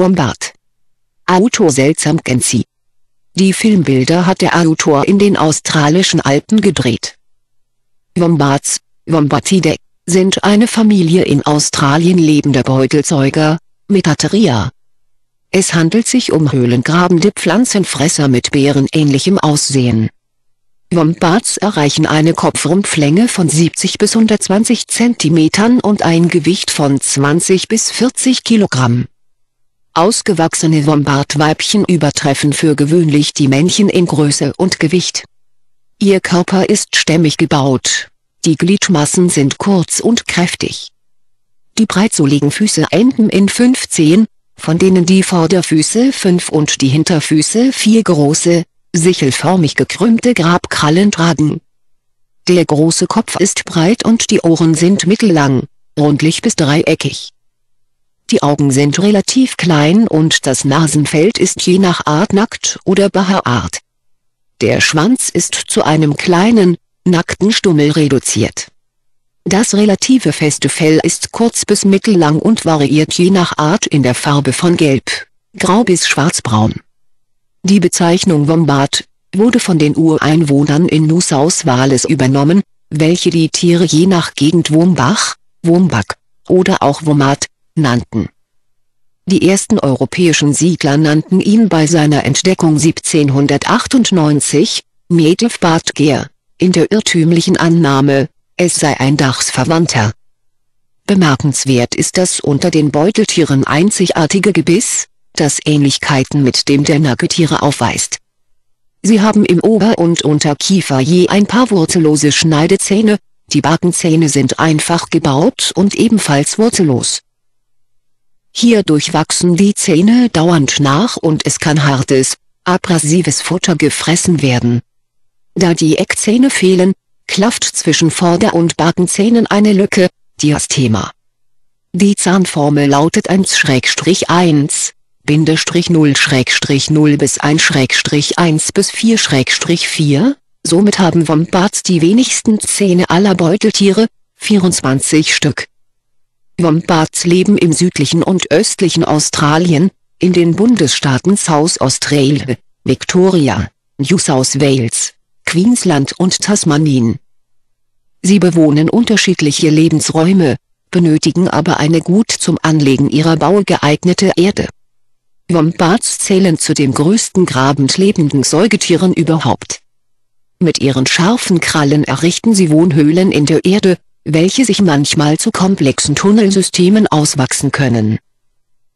Wombat. Autor Seltsam Genzi. Die Filmbilder hat der Autor in den australischen Alpen gedreht. Wombats, Wombatidae, sind eine Familie in Australien lebender Beutelzeuger, Metatheria. Es handelt sich um höhlengrabende Pflanzenfresser mit bärenähnlichem Aussehen. Wombats erreichen eine Kopfrumpflänge von 70 bis 120 cm und ein Gewicht von 20 bis 40 Kilogramm. Ausgewachsene Wombat-Weibchen übertreffen für gewöhnlich die Männchen in Größe und Gewicht. Ihr Körper ist stämmig gebaut, die Gliedmassen sind kurz und kräftig. Die breitsohligen Füße enden in fünf Zehen, von denen die Vorderfüße fünf und die Hinterfüße vier große, sichelförmig gekrümmte Grabkrallen tragen. Der große Kopf ist breit und die Ohren sind mittellang, rundlich bis dreieckig. Die Augen sind relativ klein und das Nasenfeld ist je nach Art nackt oder behaart. Der Schwanz ist zu einem kleinen, nackten Stummel reduziert. Das relative feste Fell ist kurz bis mittellang und variiert je nach Art in der Farbe von gelb, grau bis schwarzbraun. Die Bezeichnung Wombat wurde von den Ureinwohnern in New Wales übernommen, welche die Tiere je nach Gegend Wombach, Wombak oder auch Womat nannten. Die ersten europäischen Siedler nannten ihn bei seiner Entdeckung 1798, Medef Badgeir, in der irrtümlichen Annahme, es sei ein Dachsverwandter. Bemerkenswert ist das unter den Beuteltieren einzigartige Gebiss, das Ähnlichkeiten mit dem der Nagetiere aufweist. Sie haben im Ober- und Unterkiefer je ein paar wurzellose Schneidezähne, die Backenzähne sind einfach gebaut und ebenfalls wurzellos. Hierdurch wachsen die Zähne dauernd nach und es kann hartes, abrasives Futter gefressen werden. Da die Eckzähne fehlen, klafft zwischen Vorder- und Backenzähnen eine Lücke, Diastema. Die Zahnformel lautet 1-1, Bindestrich 0 Schrägstrich 0 bis 1 Schrägstrich 1 bis 4 Schrägstrich 4, somit haben Wombats die wenigsten Zähne aller Beuteltiere, 24 Stück. Wombats leben im südlichen und östlichen Australien, in den Bundesstaaten South Australia, Victoria, New South Wales, Queensland und Tasmanien. Sie bewohnen unterschiedliche Lebensräume, benötigen aber eine gut zum Anlegen ihrer Baue geeignete Erde. Wombats zählen zu den größten grabend lebenden Säugetieren überhaupt. Mit ihren scharfen Krallen errichten sie Wohnhöhlen in der Erde, welche sich manchmal zu komplexen Tunnelsystemen auswachsen können.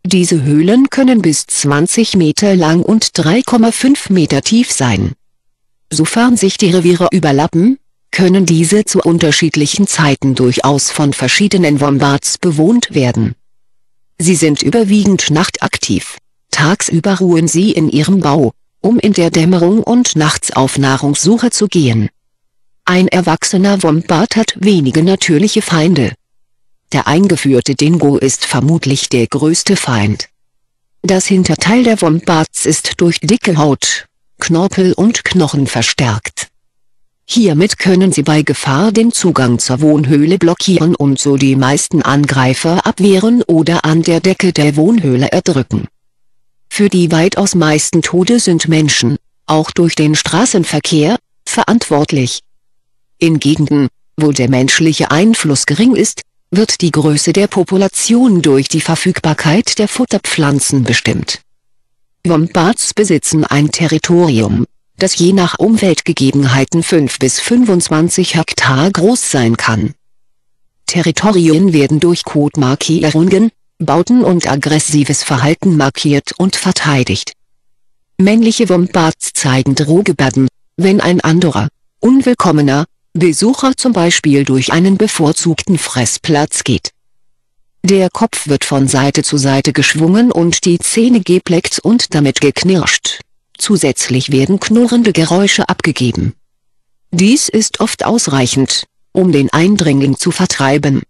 Diese Höhlen können bis 20 Meter lang und 3,5 Meter tief sein. Sofern sich die Reviere überlappen, können diese zu unterschiedlichen Zeiten durchaus von verschiedenen Wombats bewohnt werden. Sie sind überwiegend nachtaktiv. Tagsüber ruhen sie in ihrem Bau, um in der Dämmerung und nachts auf Nahrungssuche zu gehen. Ein erwachsener Wombat hat wenige natürliche Feinde. Der eingeführte Dingo ist vermutlich der größte Feind. Das Hinterteil der Wombats ist durch dicke Haut, Knorpel und Knochen verstärkt. Hiermit können sie bei Gefahr den Zugang zur Wohnhöhle blockieren und so die meisten Angreifer abwehren oder an der Decke der Wohnhöhle erdrücken. Für die weitaus meisten Tode sind Menschen, auch durch den Straßenverkehr, verantwortlich. In Gegenden, wo der menschliche Einfluss gering ist, wird die Größe der Population durch die Verfügbarkeit der Futterpflanzen bestimmt. Wombats besitzen ein Territorium, das je nach Umweltgegebenheiten 5 bis 25 Hektar groß sein kann. Territorien werden durch Kotmarkierungen, Bauten und aggressives Verhalten markiert und verteidigt. Männliche Wombats zeigen Drohgebärden, wenn ein anderer, unwillkommener, Besucher zum Beispiel durch einen bevorzugten Fressplatz geht. Der Kopf wird von Seite zu Seite geschwungen und die Zähne gepleckt und damit geknirscht. Zusätzlich werden knurrende Geräusche abgegeben. Dies ist oft ausreichend, um den Eindringling zu vertreiben.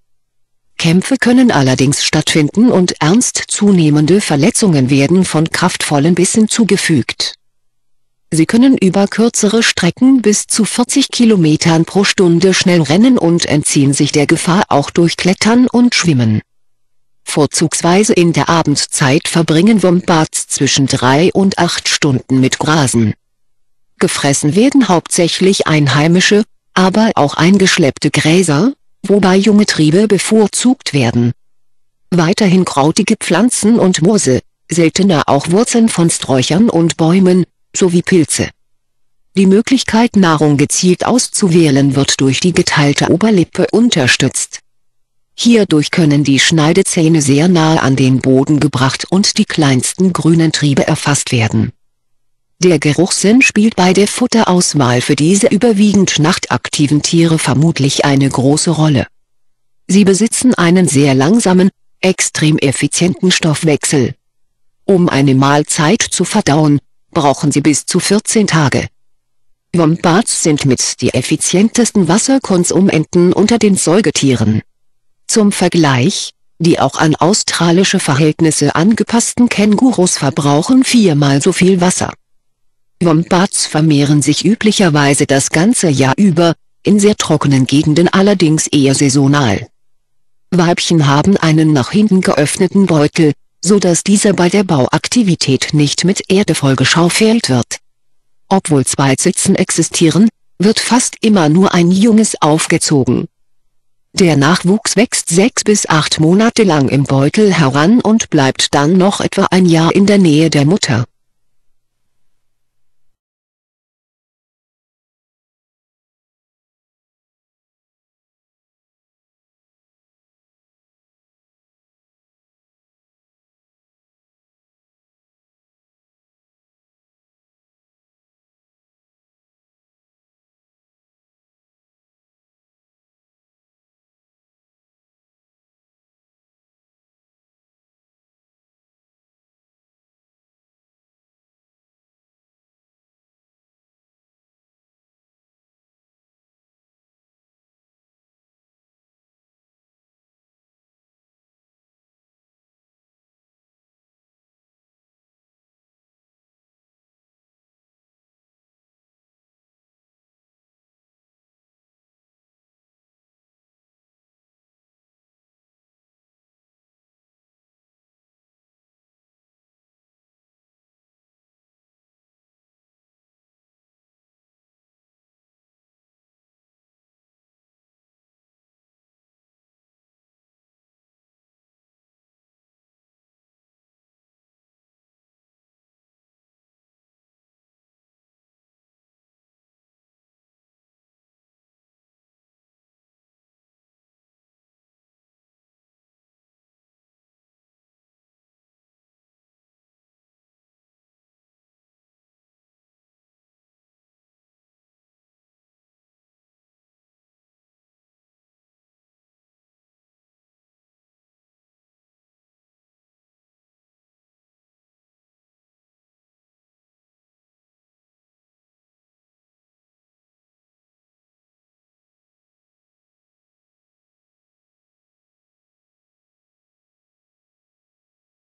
Kämpfe können allerdings stattfinden und ernst zunehmende Verletzungen werden von kraftvollen Bissen zugefügt. Sie können über kürzere Strecken bis zu 40 Kilometern pro Stunde schnell rennen und entziehen sich der Gefahr auch durch Klettern und Schwimmen. Vorzugsweise in der Abendzeit verbringen Wombats zwischen drei und acht Stunden mit Grasen. Gefressen werden hauptsächlich einheimische, aber auch eingeschleppte Gräser, wobei junge Triebe bevorzugt werden. Weiterhin krautige Pflanzen und Moose, seltener auch Wurzeln von Sträuchern und Bäumen, sowie Pilze. Die Möglichkeit Nahrung gezielt auszuwählen wird durch die geteilte Oberlippe unterstützt. Hierdurch können die Schneidezähne sehr nahe an den Boden gebracht und die kleinsten grünen Triebe erfasst werden. Der Geruchssinn spielt bei der Futterauswahl für diese überwiegend nachtaktiven Tiere vermutlich eine große Rolle. Sie besitzen einen sehr langsamen, extrem effizienten Stoffwechsel. Um eine Mahlzeit zu verdauen, brauchen sie bis zu 14 Tage. Wombats sind mit die effizientesten Wasserkonsumenten unter den Säugetieren. Zum Vergleich, die auch an australische Verhältnisse angepassten Kängurus verbrauchen viermal so viel Wasser. Wombats vermehren sich üblicherweise das ganze Jahr über, in sehr trockenen Gegenden allerdings eher saisonal. Weibchen haben einen nach hinten geöffneten Beutel, so dass dieser bei der Bauaktivität nicht mit Erde vollgeschaufelt wird. Obwohl zwei Sitzen existieren, wird fast immer nur ein Junges aufgezogen. Der Nachwuchs wächst sechs bis acht Monate lang im Beutel heran und bleibt dann noch etwa ein Jahr in der Nähe der Mutter